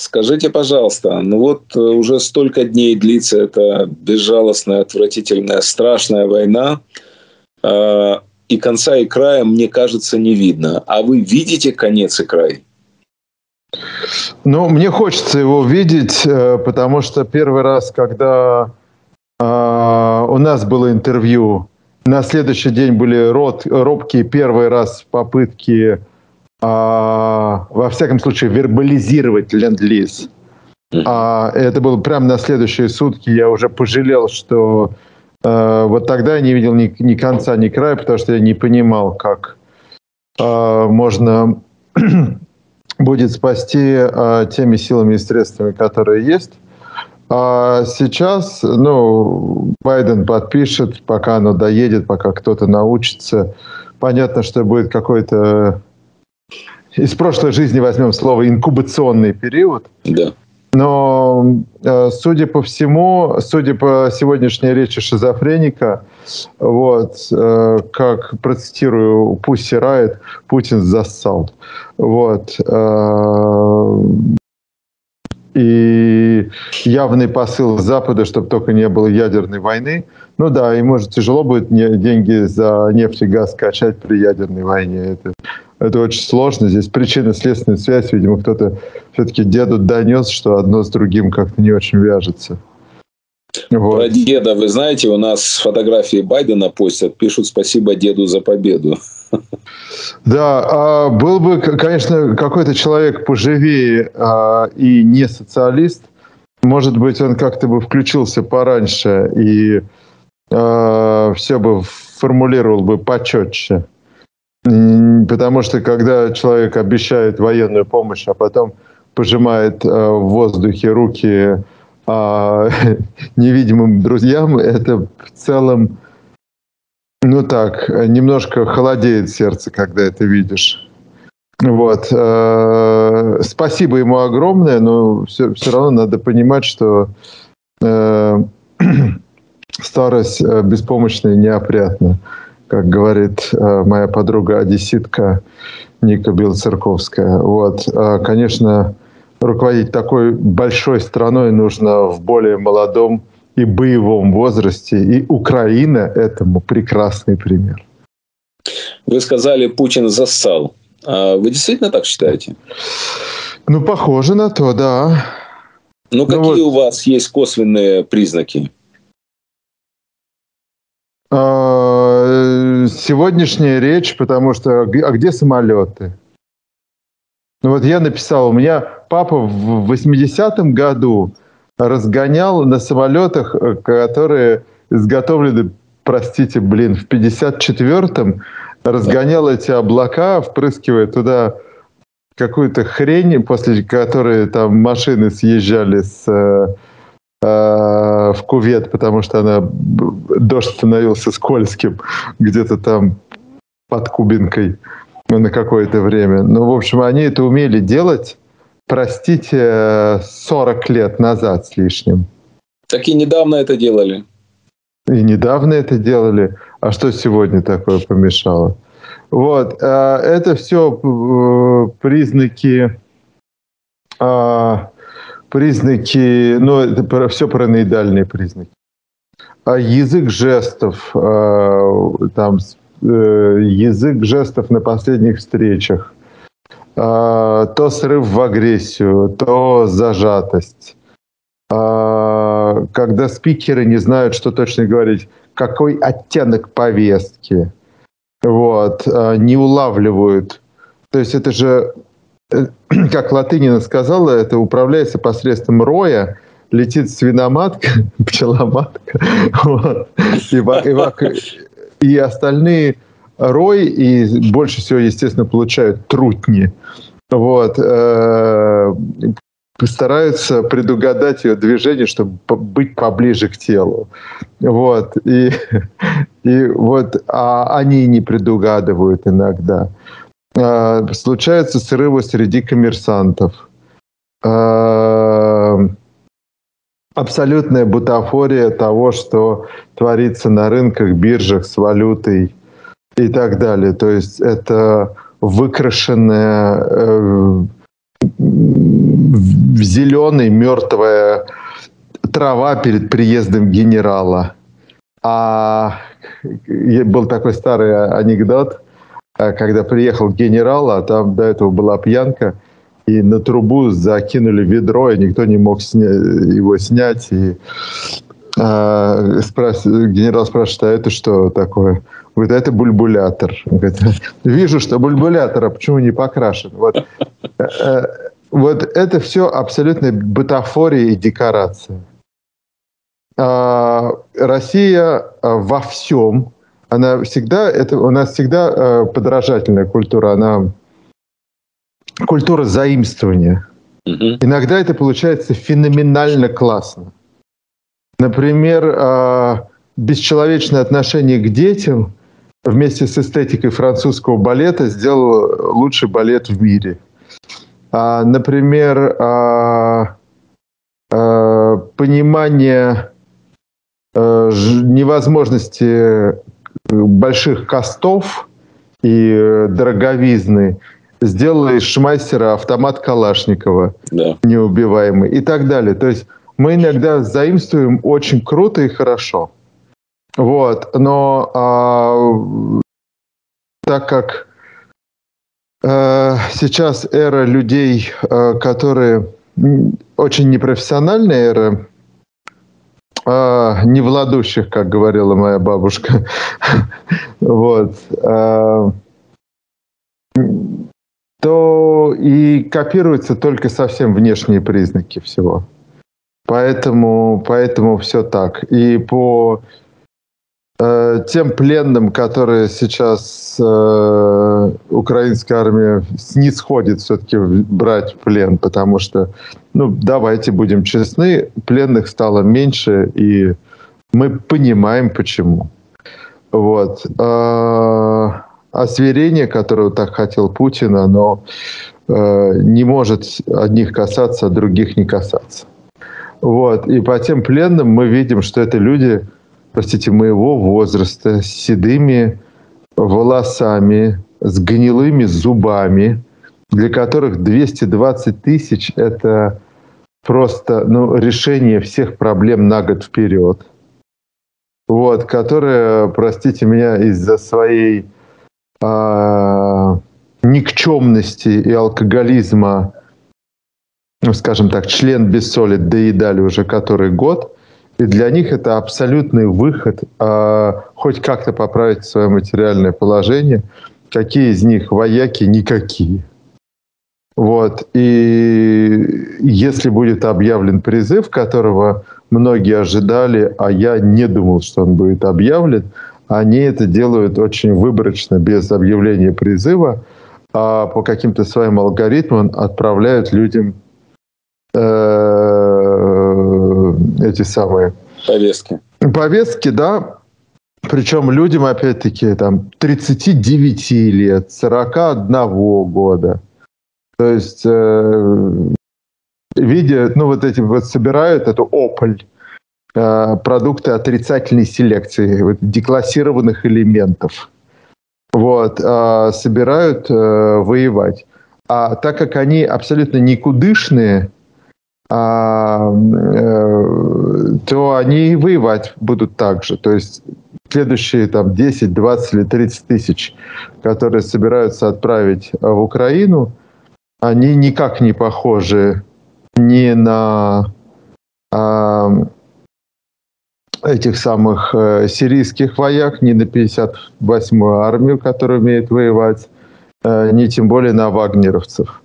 Скажите, пожалуйста, ну вот э, уже столько дней длится эта безжалостная, отвратительная, страшная война, э, и конца и края, мне кажется, не видно. А вы видите конец и край? Ну, мне хочется его видеть, э, потому что первый раз, когда э, у нас было интервью, на следующий день были род, робкие первый раз попытки, э, во всяком случае, вербализировать ленд-лиз. А это было прямо на следующие сутки. Я уже пожалел, что э, вот тогда я не видел ни, ни конца, ни края, потому что я не понимал, как э, можно будет спасти а, теми силами и средствами, которые есть. А сейчас, ну, Байден подпишет, пока оно доедет, пока кто-то научится. Понятно, что будет какой-то из прошлой жизни возьмем слово инкубационный период. Да. Но, э, судя по всему, судя по сегодняшней речи шизофреника, вот, э, как процитирую Пусси Райт, Путин зассал. Вот. Э, и явный посыл Запада, чтобы только не было ядерной войны. Ну да, и может тяжело будет деньги за нефть и газ качать при ядерной войне. Это это очень сложно. Здесь причинно-следственная связь, видимо, кто-то все-таки деду донес, что одно с другим как-то не очень вяжется. Вот. Про деда, вы знаете, у нас фотографии Байдена постят, пишут спасибо деду за победу. Да, а был бы, конечно, какой-то человек поживее а, и не социалист, может быть, он как-то бы включился пораньше и а, все бы формулировал бы почетче. Потому что когда человек обещает военную помощь, а потом пожимает э, в воздухе руки э, невидимым друзьям, это в целом, ну так, немножко холодеет сердце, когда это видишь. Вот. Э, спасибо ему огромное, но все, все равно надо понимать, что э, старость э, беспомощная и неопрятна как говорит э, моя подруга-одесситка Ника Белоцерковская. Вот. А, конечно, руководить такой большой страной нужно в более молодом и боевом возрасте. И Украина этому прекрасный пример. Вы сказали, Путин зассал. А вы действительно так считаете? Ну, похоже на то, да. Ну, какие ну, вот... у вас есть косвенные признаки? А, сегодняшняя речь, потому что а где самолеты? Ну вот я написал, у меня папа в 80-м году разгонял на самолетах, э, которые изготовлены, простите, блин, в 54-м, разгонял эти облака, впрыскивая туда какую-то хрень, после которой там машины съезжали с Э, в кувет, потому что она дождь становился скользким где-то там под Кубинкой на какое-то время. Ну, в общем, они это умели делать, простите, 40 лет назад с лишним. Так и недавно это делали. И недавно это делали. А что сегодня такое помешало? Вот. Э, это все э, признаки признаки, ну, это все параноидальные признаки. А язык жестов, э, там, э, язык жестов на последних встречах, э, то срыв в агрессию, то зажатость. Э, когда спикеры не знают, что точно говорить, какой оттенок повестки, вот, не улавливают. То есть это же как Латынина сказала, это управляется посредством роя, летит свиноматка, пчеломатка, вот, и, и, и остальные рой, и больше всего, естественно, получают трутни. Вот, э, стараются предугадать ее движение, чтобы быть поближе к телу. Вот, и, и вот, а они не предугадывают иногда. А, случаются срывы среди коммерсантов. А, абсолютная бутафория того, что творится на рынках, биржах с валютой и так далее. То есть это выкрашенная, э, зеленый, мертвая трава перед приездом генерала. А был такой старый анекдот, э, когда приехал генерал, а там до этого была пьянка, и на трубу закинули ведро, и никто не мог сня- его снять. И э, спрас... генерал спрашивает, а это что такое? Говорит, это бульбулятор. Говорит, вижу, что бульбулятор, а почему не покрашен? Вот, э, э, вот это все абсолютно бутафория и декорация. А, Россия а, во всем, она всегда, это у нас всегда а, подражательная культура, она культура заимствования. Угу. Иногда это получается феноменально классно. Например, бесчеловечное отношение к детям вместе с эстетикой французского балета сделал лучший балет в мире. Например, понимание Э, невозможности больших костов и э, дороговизны сделала из Шмайсера автомат Калашникова да. неубиваемый и так далее. То есть мы иногда заимствуем очень круто и хорошо. Вот. Но а, так как а, сейчас эра людей, а, которые очень непрофессиональная эра, а, не владущих, как говорила моя бабушка. вот. А, то и копируются только совсем внешние признаки всего. Поэтому, поэтому все так. И по Э, тем пленным, которые сейчас э, украинская армия снисходит все-таки брать в плен, потому что, ну, давайте будем честны, пленных стало меньше, и мы понимаем, почему. Вот. А, сверение, которое так хотел Путин, оно э, не может одних касаться, а других не касаться. Вот. И по тем пленным мы видим, что это люди, простите, моего возраста, с седыми волосами, с гнилыми зубами, для которых 220 тысяч – это просто ну, решение всех проблем на год вперед. Вот, которые, простите меня, из-за своей э, никчемности и алкоголизма, ну, скажем так, член без соли доедали уже который год – и для них это абсолютный выход, а, хоть как-то поправить свое материальное положение. Какие из них вояки? Никакие. Вот. И если будет объявлен призыв, которого многие ожидали, а я не думал, что он будет объявлен, они это делают очень выборочно, без объявления призыва, а по каким-то своим алгоритмам отправляют людям э, эти самые... Повестки. Повестки, да. Причем людям, опять-таки, там 39 лет, 41 года. То есть, э, видя, ну вот эти вот собирают эту ополь, э, продукты отрицательной селекции, вот, деклассированных элементов. Вот, э, собирают э, воевать. А так как они абсолютно никудышные, а, э, то они и воевать будут так же. То есть следующие там 10, 20 или 30 тысяч, которые собираются отправить в Украину, они никак не похожи ни на а, этих самых э, сирийских вояк, ни на 58-ю армию, которая умеет воевать, э, ни тем более на вагнеровцев.